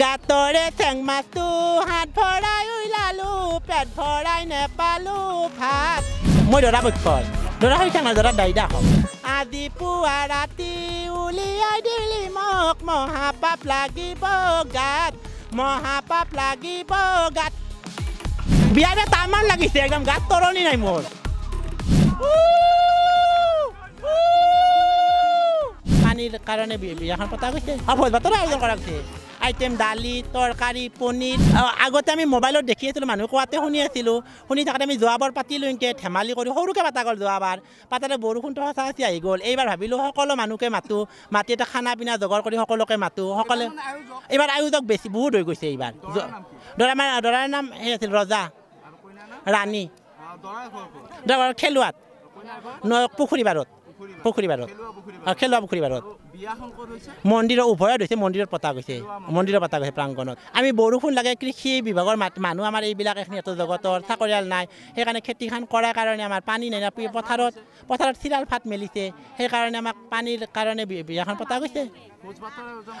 গাতৰে চেং মাছটো হাত ভৰাই উলালো পেট ভৰাই নেপালো ভাত। মই দৰা পক্ষৰ দৰা হৈ থাকা দৰা দাইদা হওক আজি পুৱা ৰাতি উলিয়াই দিলি মোক, মহাপাপ লাগিব গাত, মহাপাপ লাগিব গাত। বিয়াৰে তামান লাগিছে, একদম গাত তৰণি নাই মোৰ। পানীৰ কাৰণে বিয়াখন পতা গৈছে। আৰু ভোজ ভাতৰো আয়োজন কৰা গৈছে আইটেম দালি তৰকাৰী পনীৰ আগতে আমি মোবাইলত দেখি আছিলোঁ মানুহ কোৱাতে শুনি আছিলোঁ। শুনি থাকোঁতে আমি যোৱাবাৰ পাতিলোঁ এনেকৈ ধেমালি কৰি সৰুকৈ পাতা গ'ল যোৱাবাৰ পাতাতে বৰষুণটো সঁচা সঁচি আহি গ'ল। এইবাৰ ভাবিলোঁ সকলো মানুহকে মাতোঁ মাতি এটা খানা পিনা যোগাৰ কৰি সকলোকে মাতোঁ সকলোৱে এইবাৰ আয়োজক বেছি বহুত হৈ গৈছে এইবাৰ। দৰা আমাৰ দৰাৰ নাম সেই আছিল ৰজা। ৰাণী। খেলুৱাত। পুখুৰী পাৰত। পুখুৰী পাৰত অঁ খেলুৱা পুখুৰী পাৰত মন্দিৰৰ উভয়ত হৈছে মন্দিৰত পতা গৈছে। মন্দিৰত পতা গৈছে প্ৰাংগণত। আমি বৰষুণ লাগে কৃষি বিভাগৰ মাত- মানুহ আমাৰ এইবিলাক এখিনি সিহঁতৰ জগতৰ চাকৰিয়াল নাই। সেইকাৰণে খেতিখন কৰাৰ কাৰণে আমাৰ পানী নাই। না পি- পথাৰত পথাৰত চিৰাল ফাট মেলিছে। সেইকাৰণে আমাক পানীৰ কাৰণে বিয়াখন পতা গৈছে।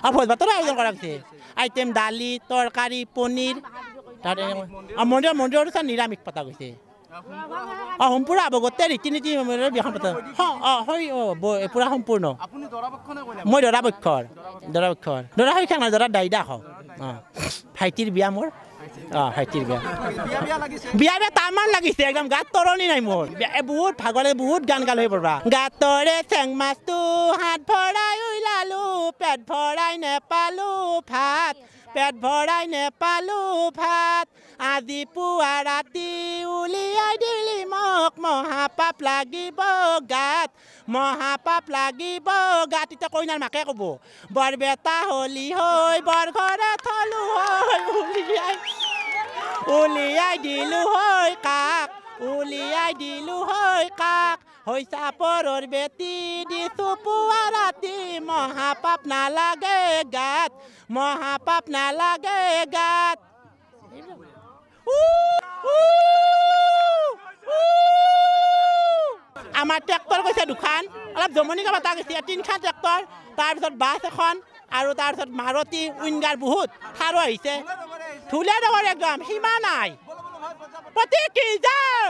আৰু ভোজ ভাতৰো আয়োজন কৰা হৈছে আইটেম দালি তৰকাৰী পনীৰ। তাত অঁ মন্দিৰৰ মন্দিৰৰ নিৰামিষ পতা গৈছে। অঁ সম্পূৰ্ণ হ'ব গোটেই ৰীতি নীতি মেৰেৰে বিয়াখন পতা অঁ হয় অঁ পূৰা সম্পূৰ্ণ। মই দৰা পক্ষৰ দৰা পক্ষৰ। দৰা হৈ খানা দৰা দাইদা হওক অঁ ভাইটিৰ বিয়া মোৰ। অঁ ভাইটিৰ বিয়া। বিয়া বিয়া তামান লাগিছে একদম গাত তৰণি নাই মোৰ। বহুত ভাগৰে বহুত গান গাল হৈ পৰবা গাতৰে চেং মাছটো হাত ভৰাই উলালো পেট ভৰাই নেপালো ভাত পেট ভৰাই নেপালো ভাত। আজি পুৱা ৰাতি উলিয়াই দিলি মোক মহাপাপ লাগিব গাত মহাপাপ লাগিব গাত এতিয়া কইনাৰ মাকে ক'ব বৰবেটা হলি হৈ বৰ ঘৰে থলো হৈ উলিয়াই উলিয়াই দিলো হৈ কাক উলিয়াই দিলো হৈ কাক হৈছা পৰৰ বেটি দিছো পুৱা ৰাতি মহাপাপ নালাগে গাত মহাপাপ নালাগে গাত। আমাৰ ট্ৰেক্টৰ গৈছে দুখন অলপ জমনিকে পতা গৈছে তিনিখন ট্ৰেক্টৰ তাৰপিছত বাছ এখন আৰু তাৰপিছত মাৰুতি উইংগাৰ বহুত থাৰো আহিছে ধুলে ডগৰ একদম সীমা নাই প্ৰতীকি যাওঁ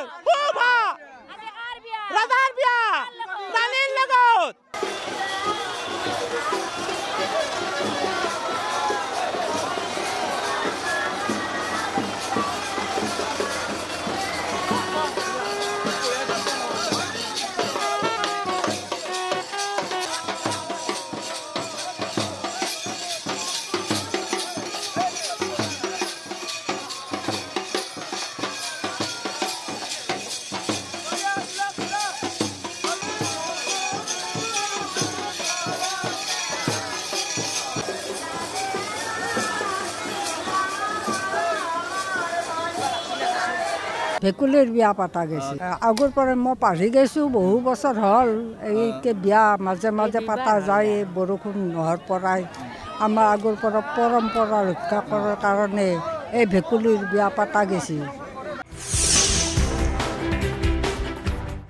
ভেকুলীৰ বিয়া পতা গৈছে আগৰ পৰা মই পাহৰি গৈছোঁ বহু বছৰ হ'ল। এইকে বিয়া মাজে মাজে পতা যায় বৰষুণ নোহোৱাৰ পৰাই। আমাৰ আগৰ পৰা পৰম্পৰা ৰক্ষা কৰাৰ কাৰণে এই ভেকুলীৰ বিয়া পতা গৈছে